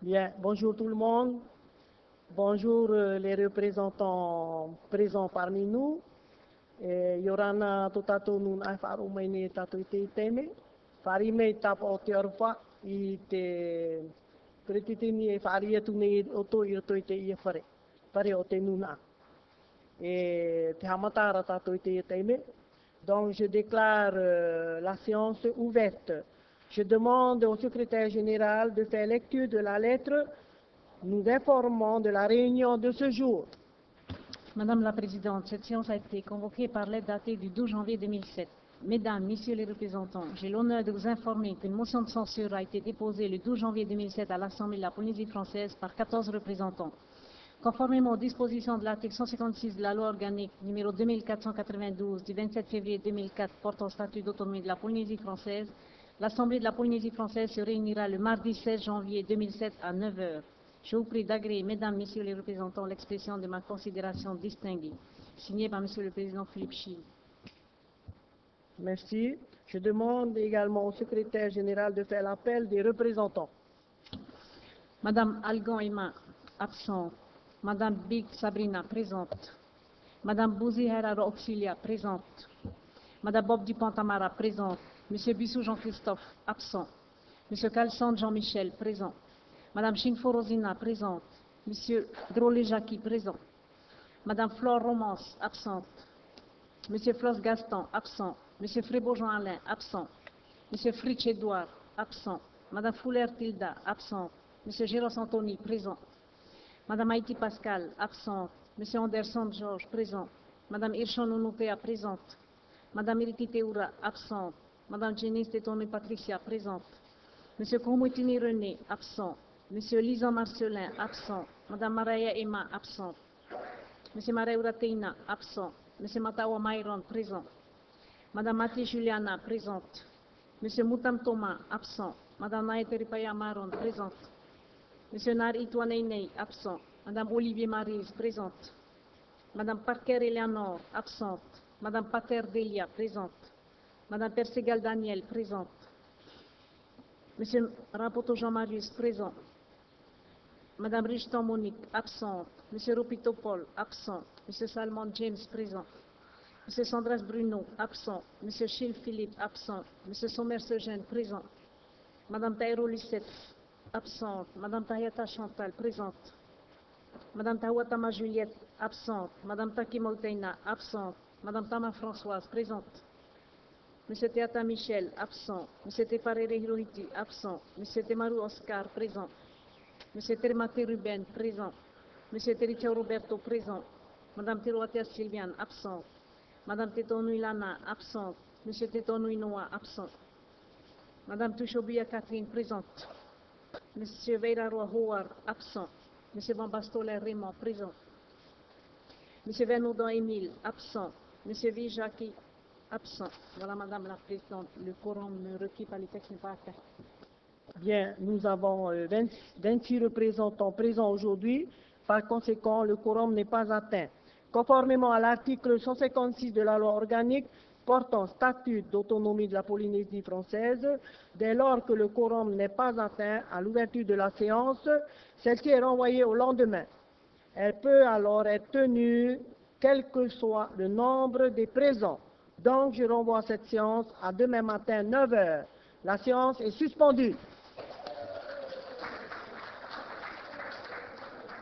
Bien, bonjour tout le monde. Bonjour euh, les représentants présents parmi nous. E, Yorana to tātou nun ai whaaro mai ne tātou i te iteme. Whari mei tāpa o te aruwha i te pretitini e whari atu nei o to i roto i te ia whare. Whare o te nuna. Et te hamatara iteme. Donc je déclare euh, la séance ouverte. Je demande au secrétaire général de faire lecture de la lettre nous informant de la réunion de ce jour. Madame la Présidente, cette séance a été convoquée par lettre datée du 12 janvier 2007. Mesdames, Messieurs les représentants, j'ai l'honneur de vous informer qu'une motion de censure a été déposée le 12 janvier 2007 à l'Assemblée de la Polynésie française par 14 représentants. Conformément aux dispositions de l'article 156 de la loi organique numéro 2492 du 27 février 2004 portant statut d'autonomie de la Polynésie française, l'Assemblée de la Polynésie française se réunira le mardi 16 janvier 2007 à 9 heures. Je vous prie d'agréer, Mesdames, Messieurs les représentants, l'expression de ma considération distinguée, signée par Monsieur le Président Philippe Chine. Merci. Je demande également au secrétaire général de faire l'appel des représentants. Madame Algon Emma, absente. Madame Big Sabrina, présente. Madame Bouzi Herrero Auxilia, présente. Madame Bob Dupontamara, présente. Monsieur Bissou Jean-Christophe, absent. Monsieur Calçon Jean-Michel, présent. Madame Chinfo Rosina, présente. Monsieur Drolé Jackie, présent. Madame Flore Romance, absente. Monsieur Floss Gaston, absent. Monsieur Frébeau Jean-Alain, absent. Monsieur Fritz Edouard, absent. Madame Fouler Tilda, absente. Monsieur Géros Anthony, présent. Madame Haïti Pascal, absente. Monsieur Anderson Georges, présent. Madame Hirschon Onopea, présente. Madame Iriti Teoura, absente. Madame Jenny Stetone Patricia, présente. Monsieur Komotini René, absent. Monsieur Lisa Marcelin, absent. Madame Maraya Emma, absente. Monsieur Mareura Teina, absent. Monsieur Matawa Myron, présent. Madame Mati Juliana, présente. Monsieur Moutam Thomas, absent. Madame Naeteripaya Maron, présente. Monsieur Nar Itouaneinei, absent. Madame Olivier Marise, présente. Madame Parker Eleanor, absente. Madame Pater Delia, présente. Madame Persegal Daniel, présente. Monsieur Rapoto Jean-Marius, présent. Madame Richton Monique, absente. Monsieur Ropito Paul, absent. Monsieur Salmon James, présent. Monsieur Sandras Bruno, absent. Monsieur Chil Philippe, absent. Monsieur Sommer Eugène, présent. Madame Taïro Lucette, absente. Madame Tayata Chantal, présente. Madame Tawatama Juliette, absente. Madame Taki Molteina, absente. Madame Tama Françoise, présente. Monsieur Teata Michel, absent. Monsieur Tefarere Hirohiti, absent. Monsieur Temaru Oscar, présent. Monsieur Termate Ruben, présent. Monsieur Terichao Roberto, présent. Madame Teroatea Sylviane, absente. Madame Tetonui Lana, absente. Monsieur Tetonui Noah, absent. Madame Tushobia Catherine, présente. Monsieur Veiraroa Howard, absent. Van Bastolet Raymond, présent. Monsieur Vernodon Émile, absent. Monsieur Vijaki, absent. Voilà, Madame la Présidente, le quorum requis par les textes n'est pas atteint. Bien, nous avons euh, 20 26 représentants présents aujourd'hui. Par conséquent, le quorum n'est pas atteint. Conformément à l'article 156 de la loi organique portant statut d'autonomie de la Polynésie française, dès lors que le quorum n'est pas atteint à l'ouverture de la séance, celle-ci est renvoyée au lendemain. Elle peut alors être tenue quel que soit le nombre des présents. Donc, je renvoie cette séance à demain matin 9 heures. La séance est suspendue.